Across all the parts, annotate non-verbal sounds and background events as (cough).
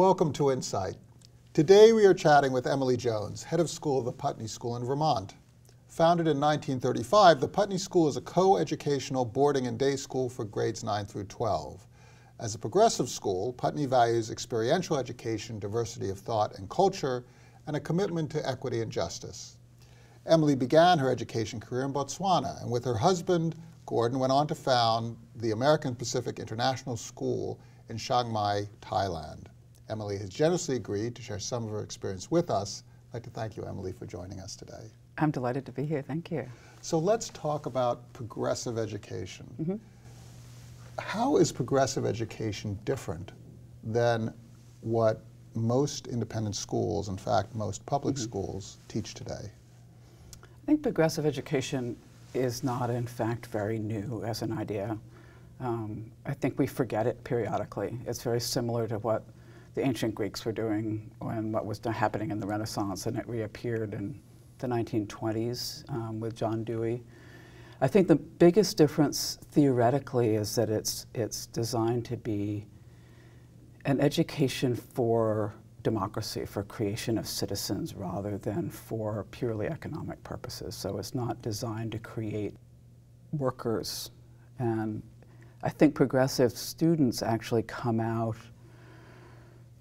Welcome to Insight. Today we are chatting with Emily Jones, head of school of the Putney School in Vermont. Founded in 1935, the Putney School is a co-educational boarding and day school for grades 9 through 12. As a progressive school, Putney values experiential education, diversity of thought and culture, and a commitment to equity and justice. Emily began her education career in Botswana, and with her husband, Gordon, went on to found the American Pacific International School in Chiang Mai, Thailand. Emily has generously agreed to share some of her experience with us. I'd like to thank you, Emily, for joining us today. I'm delighted to be here. Thank you. So let's talk about progressive education. Mm -hmm. How is progressive education different than what most independent schools, in fact, most public mm -hmm. schools, teach today? I think progressive education is not, in fact, very new as an idea. Um, I think we forget it periodically. It's very similar to what the ancient Greeks were doing and what was happening in the Renaissance, and it reappeared in the 1920s um, with John Dewey. I think the biggest difference theoretically is that it's, it's designed to be an education for democracy, for creation of citizens rather than for purely economic purposes. So it's not designed to create workers. And I think progressive students actually come out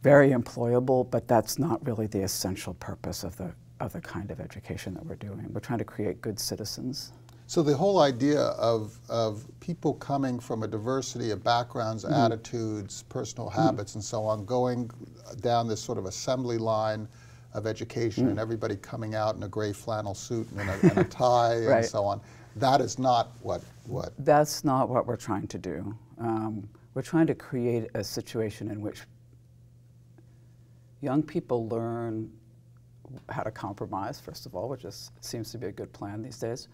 very employable, but that's not really the essential purpose of the, of the kind of education that we're doing. We're trying to create good citizens. So the whole idea of, of people coming from a diversity of backgrounds, mm -hmm. attitudes, personal habits, mm -hmm. and so on, going down this sort of assembly line of education mm and everybody coming out in a gray flannel suit and a, (laughs) and a tie right. and so on, that is not what, what... That's not what we're trying to do. Um, we're trying to create a situation in which young people learn how to compromise, first of all, which is, seems to be a good plan these days.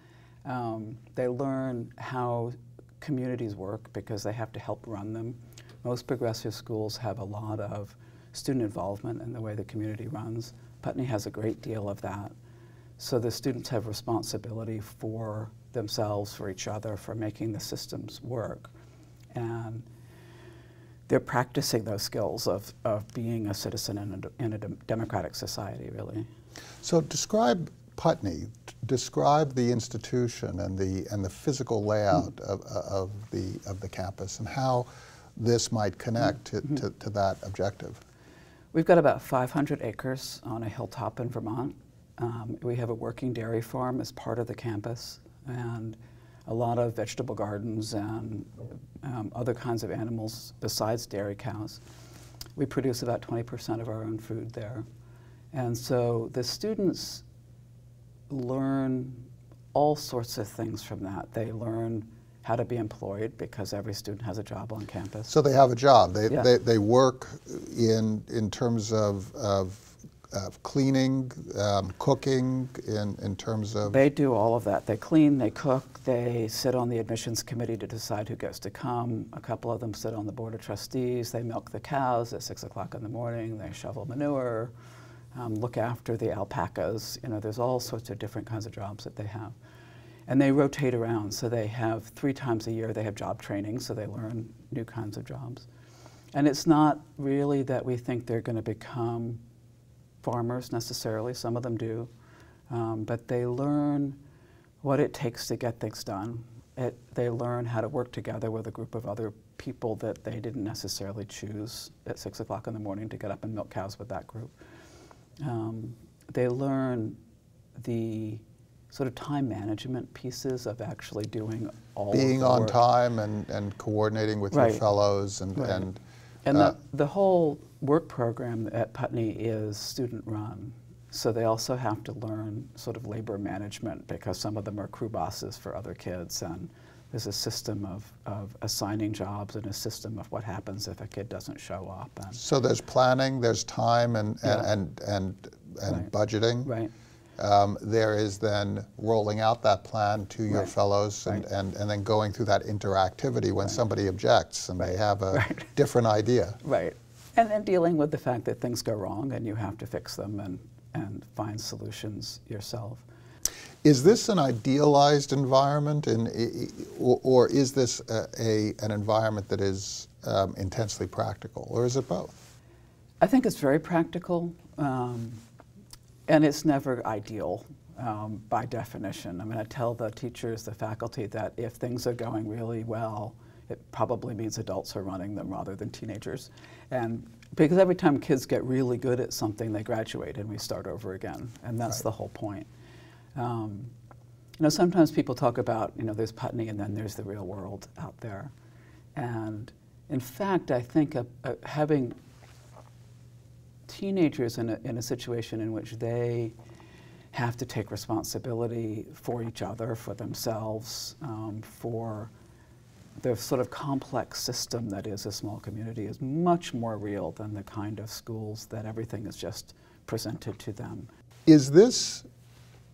Um, they learn how communities work because they have to help run them. Most progressive schools have a lot of student involvement in the way the community runs. Putney has a great deal of that. So the students have responsibility for themselves, for each other, for making the systems work. And they're practicing those skills of, of being a citizen in a, in a democratic society, really. So describe Putney, describe the institution and the, and the physical layout mm. of, of, the, of the campus and how this might connect mm -hmm. to, to, to that objective. We've got about 500 acres on a hilltop in Vermont. Um, we have a working dairy farm as part of the campus, and a lot of vegetable gardens and um, other kinds of animals besides dairy cows. We produce about 20% of our own food there. And so the students learn all sorts of things from that. They learn how to be employed because every student has a job on campus. So they have a job. They, yeah. they, they work in, in terms of, of of cleaning, um, cooking, in, in terms of? They do all of that. They clean, they cook, they sit on the admissions committee to decide who gets to come. A couple of them sit on the board of trustees. They milk the cows at 6 o'clock in the morning. They shovel manure, um, look after the alpacas. You know, there's all sorts of different kinds of jobs that they have. And they rotate around. So they have three times a year, they have job training, so they learn new kinds of jobs. And it's not really that we think they're going to become farmers necessarily, some of them do, um, but they learn what it takes to get things done. It, they learn how to work together with a group of other people that they didn't necessarily choose at 6 o'clock in the morning to get up and milk cows with that group. Um, they learn the sort of time management pieces of actually doing all being on work. time and, and coordinating with right. your fellows and right. and, and uh, the, the whole work program at Putney is student run. So they also have to learn sort of labor management because some of them are crew bosses for other kids and there's a system of, of assigning jobs and a system of what happens if a kid doesn't show up. And so there's planning, there's time and, and, yeah. and, and, and right. budgeting. Right. Um, there is then rolling out that plan to your right. fellows and, right. and, and then going through that interactivity when right. somebody objects and they have a (laughs) different idea. Right. And then dealing with the fact that things go wrong and you have to fix them and, and find solutions yourself. Is this an idealized environment, in, or, or is this a, a, an environment that is um, intensely practical, or is it both? I think it's very practical, um, and it's never ideal um, by definition. I mean, I tell the teachers, the faculty, that if things are going really well, it probably means adults are running them rather than teenagers. And because every time kids get really good at something, they graduate and we start over again. And that's Right. the whole point. Um, you know, sometimes people talk about, you know, there's Putney and then there's the real world out there. And in fact, I think a, a, having teenagers in a, in a situation in which they have to take responsibility for each other, for themselves, um, for the sort of complex system that is a small community is much more real than the kind of schools that everything is just presented to them. Is this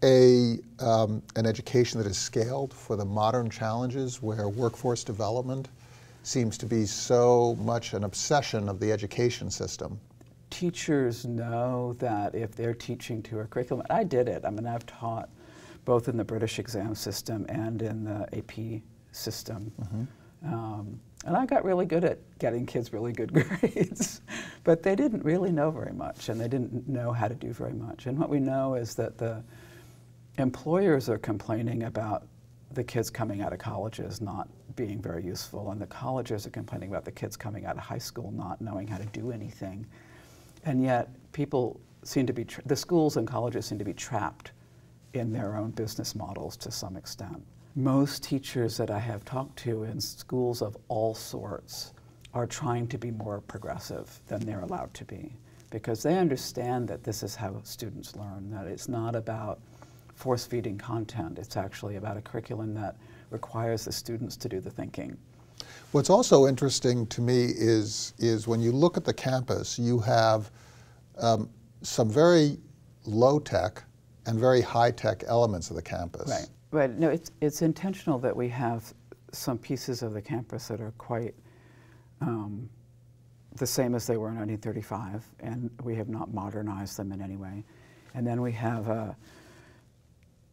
a, um, an education that is scaled for the modern challenges where workforce development seems to be so much an obsession of the education system? teachers know that if they're teaching to a curriculum, I did it. I mean, I've taught both in the British exam system and in the AP system. Um, and I got really good at getting kids really good (laughs) grades, but they didn't really know very much and they didn't know how to do very much. And what we know is that the employers are complaining about the kids coming out of colleges not being very useful, and the colleges are complaining about the kids coming out of high school not knowing how to do anything. And yet, people seem to be, tra- the schools and colleges seem to be trapped in their own business models to some extent. Most teachers that I have talked to in schools of all sorts are trying to be more progressive than they're allowed to be because they understand that this is how students learn, that it's not about force feeding content, it's actually about a curriculum that requires the students to do the thinking. What's also interesting to me is, is when you look at the campus, you have um, some very low tech and very high tech elements of the campus. Right. Right. No, it's, it's intentional that we have some pieces of the campus that are quite um, the same as they were in 1935, and we have not modernized them in any way. And then we have a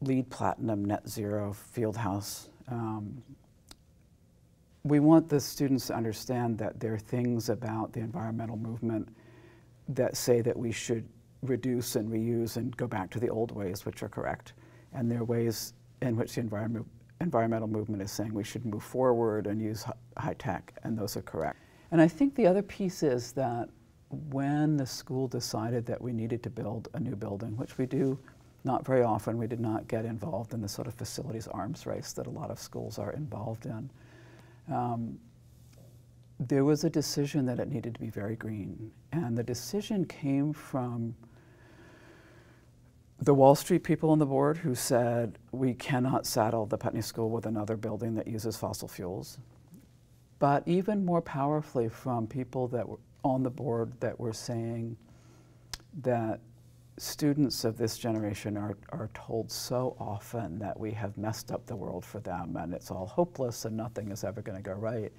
LEED platinum Net Zero Field House. Um, we want the students to understand that there are things about the environmental movement that say that we should reduce and reuse and go back to the old ways, which are correct. And there are ways in which the environment, environmental movement is saying we should move forward and use high tech, and those are correct. And I think the other piece is that when the school decided that we needed to build a new building, which we do not very often, we did not get involved in the sort of facilities arms race that a lot of schools are involved in. Um, there was a decision that it needed to be very green. And the decision came from the Wall Street people on the board who said we cannot saddle the Putney School with another building that uses fossil fuels. But even more powerfully, from people that were on the board that were saying that students of this generation are, are told so often that we have messed up the world for them and it's all hopeless and nothing is ever going to go right.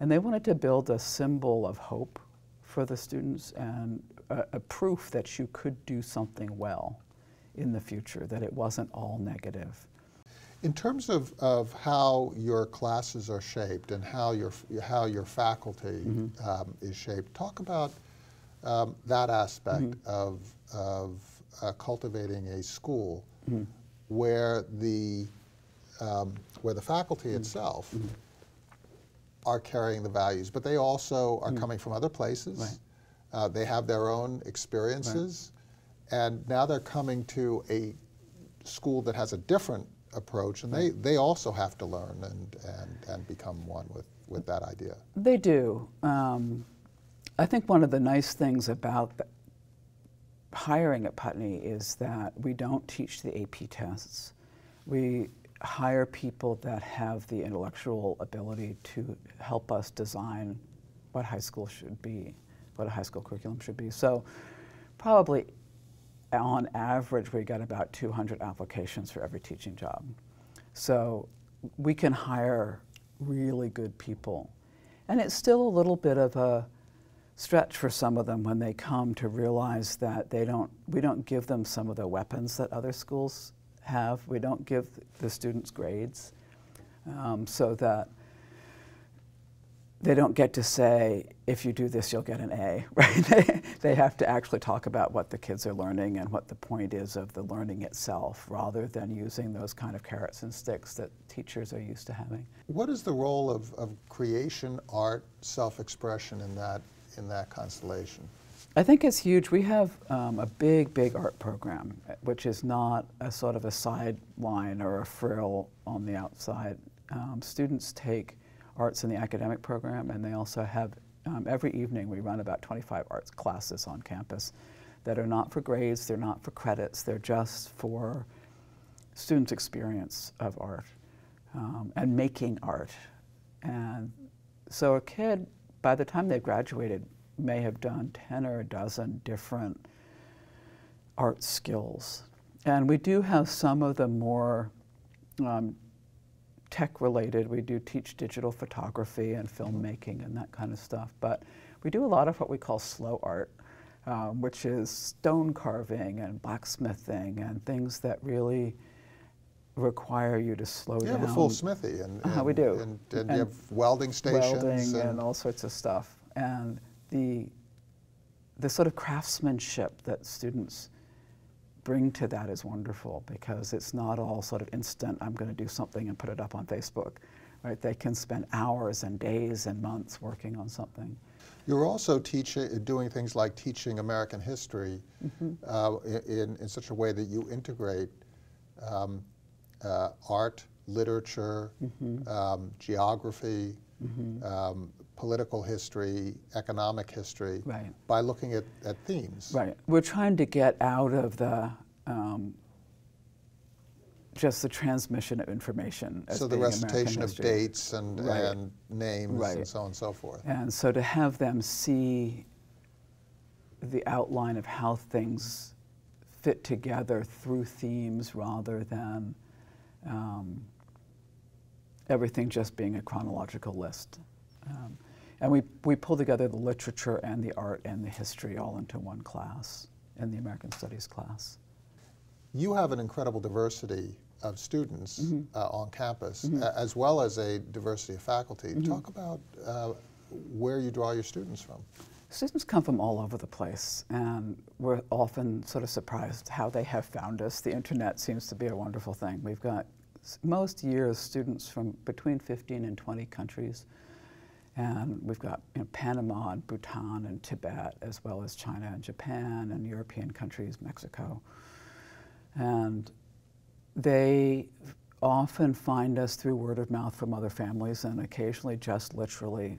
And they wanted to build a symbol of hope for the students and a, a proof that you could do something well in the future, that it wasn't all negative. In terms of, of how your classes are shaped and how your, how your faculty um, is shaped, talk about um, that aspect of, of uh, cultivating a school where, the, um, where the faculty itself are carrying the values, but they also are coming from other places. Right. Uh, they have their own experiences, and now they're coming to a school that has a different approach, and they, they also have to learn and, and, and become one with, with that idea. They do. Um, I think one of the nice things about the hiring at Putney is that we don't teach the AP tests. We hire people that have the intellectual ability to help us design what high school should be, what a high school curriculum should be. So, probably on average, we get about 200 applications for every teaching job. So, we can hire really good people. And it's still a little bit of a stretch for some of them when they come to realize that they don't, we don't give them some of the weapons that other schools have. We don't give the students grades um, so that they don't get to say, if you do this, you'll get an A, (laughs) right? they, they have to actually talk about what the kids are learning and what the point is of the learning itself, rather than using those kind of carrots and sticks that teachers are used to having. What is the role of, of creation, art, self-expression in that, in that constellation? I think it's huge. We have um, a big, big art program, which is not a sort of a sideline or a frill on the outside. Um, students take arts in the academic program, and they also have, um, every evening we run about 25 arts classes on campus that are not for grades, they're not for credits, they're just for students' experience of art um, and making art. And so a kid, by the time they've graduated, may have done 10 or a dozen different art skills. And we do have some of the more um, tech related. We do teach digital photography and filmmaking and that kind of stuff. But we do a lot of what we call slow art, um, which is stone carving and blacksmithing and things that really require you to slow you down. You have a full smithy, and, and uh, we do, and, and, and, you have welding stations, welding and, and all sorts of stuff. And the the sort of craftsmanship that students bring to that is wonderful because it's not all sort of instant, I'm going to do something and put it up on Facebook. Right? They can spend hours and days and months working on something. You're also teaching, doing things like teaching American history mm -hmm. uh, in, in such a way that you integrate um, uh, art, literature, mm -hmm. um, geography, mm -hmm. um, political history, economic history, right. by looking at, at themes. Right. We're trying to get out of the um, just the transmission of information. so the recitation of dates and, right. and names right. and so on and so forth. And so to have them see the outline of how things fit together through themes rather than um, everything just being a chronological list. Um, and we, we pull together the literature and the art and the history all into one class in the American Studies class. You have an incredible diversity of students mm -hmm. uh, on campus, mm -hmm. as well as a diversity of faculty. Mm -hmm. Talk about uh, where you draw your students from. Students come from all over the place, and we're often sort of surprised how they have found us. The internet seems to be a wonderful thing. We've got most years students from between 15 and 20 countries. And we've got you know, Panama and Bhutan and Tibet, as well as China and Japan and European countries, Mexico. And they often find us through word of mouth from other families and occasionally just literally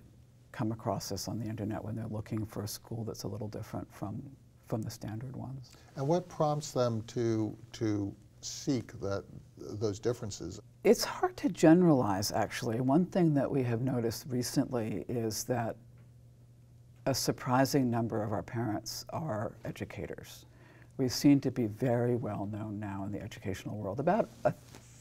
come across us on the internet when they're looking for a school that's a little different from, from the standard ones. And what prompts them to, to seek that, those differences? It's hard to generalize, actually. One thing that we have noticed recently is that a surprising number of our parents are educators. We seem to be very well known now in the educational world. About a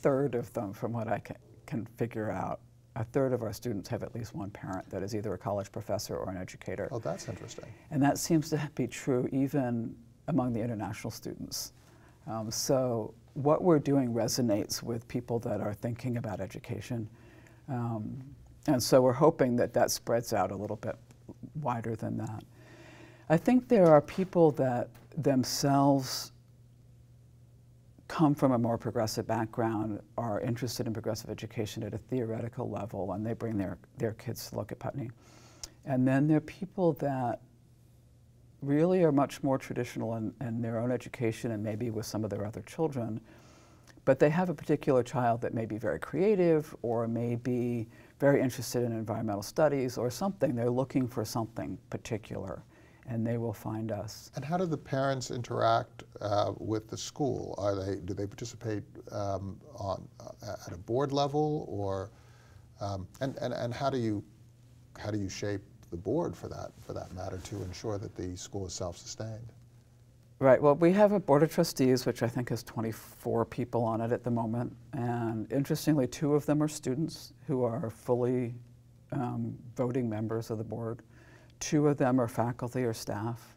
third of them, from what I can, can figure out, a third of our students have at least one parent that is either a college professor or an educator. Oh, that's interesting. And that seems to be true even among the international students. Um, so what we're doing resonates with people that are thinking about education. Um, and so we're hoping that that spreads out a little bit wider than that. I think there are people that themselves come from a more progressive background, are interested in progressive education at a theoretical level, and they bring their, their kids to look at Putney. And then there are people that really are much more traditional in, in, their own education and maybe with some of their other children, but they have a particular child that may be very creative or may be very interested in environmental studies or something. They're looking for something particular and they will find us. And how do the parents interact uh, with the school? Are they, do they participate um, on, uh, at a board level or, um, and, and, and how do you, how do you shape the board for that, for that matter, to ensure that the school is self-sustained? Right. Well, we have a board of trustees, which I think has 24 people on it at the moment. And interestingly, two of them are students who are fully um, voting members of the board. Two of them are faculty or staff.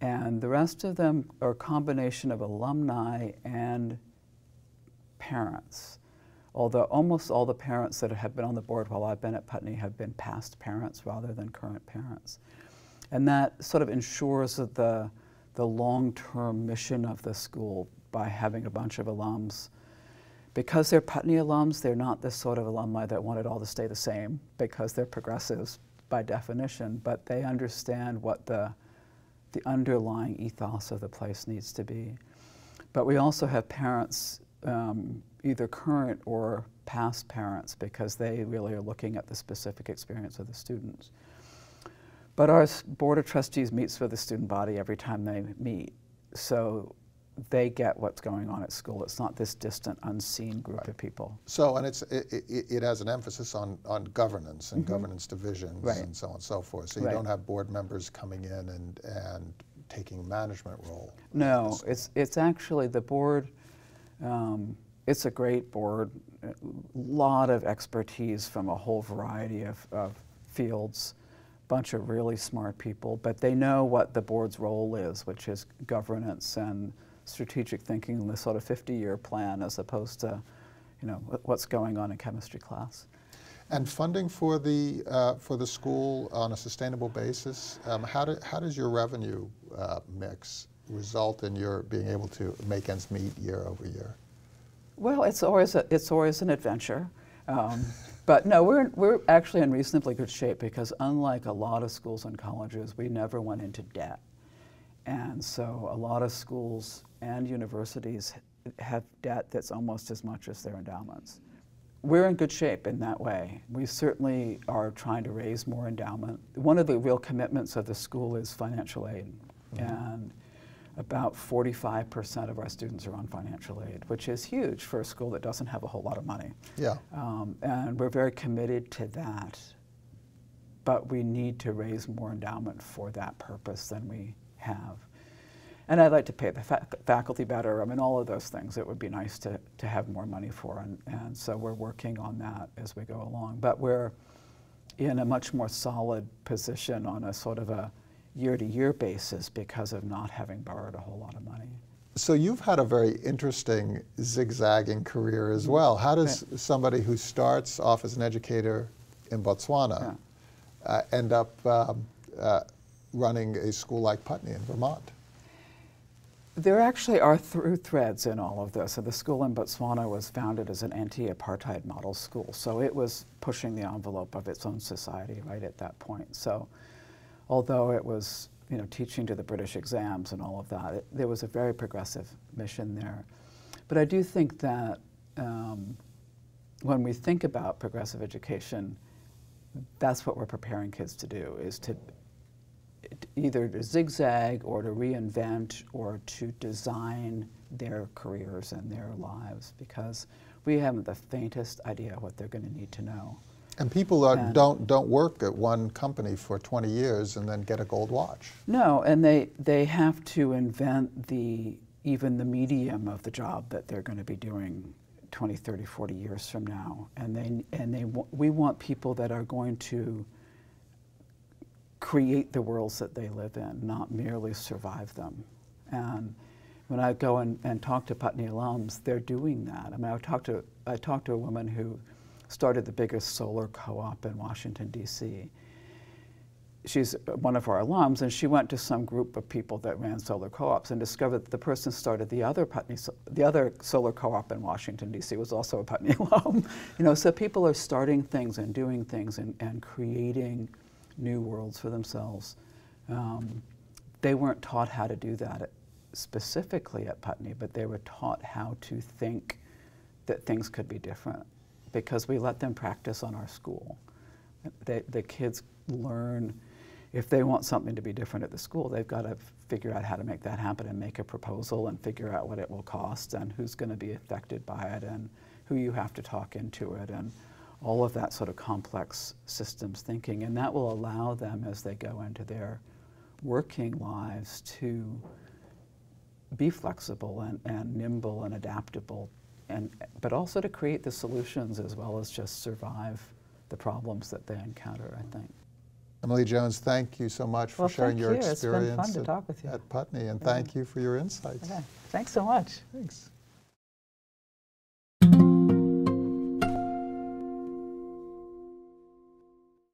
And the rest of them are a combination of alumni and parents. Although almost all the parents that have been on the board while I've been at Putney have been past parents rather than current parents. And that sort of ensures that the, the long-term mission of the school by having a bunch of alums. Because they're Putney alums, they're not the sort of alumni that want it all to stay the same because they're progressives by definition, but they understand what the, the underlying ethos of the place needs to be. But we also have parents, um, either current or past parents, because they really are looking at the specific experience of the students. But our Board of Trustees meets with the student body every time they meet. So they get what's going on at school. It's not this distant, unseen group right. of people. So, and it's it, it, it, has an emphasis on, on governance and mm -hmm. governance divisions right. and so on and so forth. So you right. don't have board members coming in and, and taking management role. No, it's, it's actually the board, um, it's a great board, a lot of expertise from a whole variety of, of fields bunch of really smart people, but they know what the board's role is, which is governance and strategic thinking the sort of 50-year plan as opposed to, you know, what's going on in chemistry class. And funding for the uh, for the school on a sustainable basis, um, how, do, how does your revenue uh, mix result in your being able to make ends meet year over year? Well, it's always a, it's always an adventure. Um, (laughs) but no, we're, we're actually in reasonably good shape because unlike a lot of schools and colleges, we never went into debt. And so a lot of schools and universities have debt that's almost as much as their endowments. We're in good shape in that way. We certainly are trying to raise more endowment. One of the real commitments of the school is financial aid. Mm -hmm. And about 45% of our students are on financial aid, which is huge for a school that doesn't have a whole lot of money. Yeah. Um, and we're very committed to that. But we need to raise more endowment for that purpose than we have. And I'd like to pay the fa faculty better. I mean, all of those things it would be nice to, to have more money for. And, and so we're working on that as we go along. But we're in a much more solid position on a sort of a year-to-year basis because of not having borrowed a whole lot of money. So you've had a very interesting zigzagging career as well. How does somebody who starts off as an educator in Botswana yeah. uh, end up um, uh, running a school like Putney in Vermont? There actually are through threads in all of this. So the school in Botswana was founded as an anti-apartheid model school. So it was pushing the envelope of its own society right at that point. So although it was you know, teaching to the British exams and all of that, it, there was a very progressive mission there. But I do think that um, when we think about progressive education, that's what we're preparing kids to do, is to either to zigzag or to reinvent or to design their careers and their lives because we haven't the faintest idea what they're going to need to know. And people are, and don't don't work at one company for 20 years and then get a gold watch. No, and they they have to invent the even the medium of the job that they're going to be doing 20, 30, 40 years from now. And they and they we want people that are going to create the worlds that they live in, not merely survive them. And when I go and, and talk to Putney alums, they're doing that. I mean, I talked to I talked to a woman who started the biggest solar co-op in Washington, D.C. She's one of our alums, and she went to some group of people that ran solar co-ops and discovered that the person started the other Putney, the other solar co-op in Washington, D.C. was also a Putney (laughs) alum. You know, so people are starting things and doing things and, and creating new worlds for themselves. Um, they weren't taught how to do that at, specifically at Putney, but they were taught how to think that things could be different because we let them practice on our school. They, the kids learn if they want something to be different at the school, they've got to figure out how to make that happen and make a proposal and figure out what it will cost and who's going to be affected by it and who you have to talk into it and all of that sort of complex systems thinking. And that will allow them as they go into their working lives to be flexible and, and nimble and adaptable and, but also to create the solutions as well as just survive the problems that they encounter, I think. Emily Jones, thank you so much for well, sharing your you. experience at, at, Putney, and yeah. thank you for your insights. Okay. Thanks so much. Thanks.